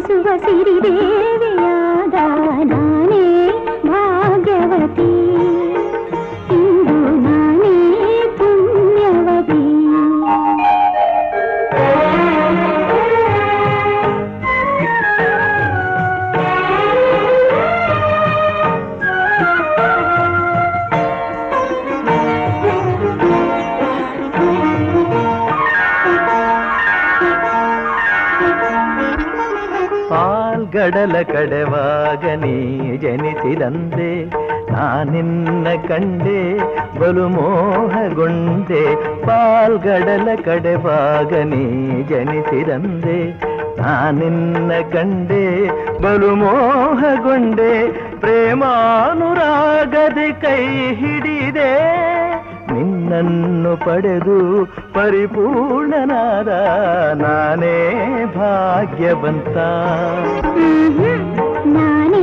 శిశువ సిరిదేవి ಪಾಲ್ಗಡಲ ಕಡೆವಾಗ ನೀ ಜನಿಸಿದಂದೆ ನಾನಿನ್ನ ಕಂಡೆ ಬಲು ಮೋಹಗೊಂಡೆ. ಪಾಲ್ಗಡಲ ಕಡೆವಾಗ ನೀ ಜನಿಸಿದಂದೆ ನಾನಿನ್ನ ಕಂಡೆ ಬಲು ಮೋಹಗೊಂಡೆ. ಪ್ರೇಮಾನುರಾಗದೆ ಕೈ ಹಿಡಿದೆ. ನಿನ್ನನ್ನು ಪಡೆದು ಪರಿಪೂರ್ಣನಾದ ನಾನೇ ಭಾಗ್ಯವಂತ. ನಾನೇ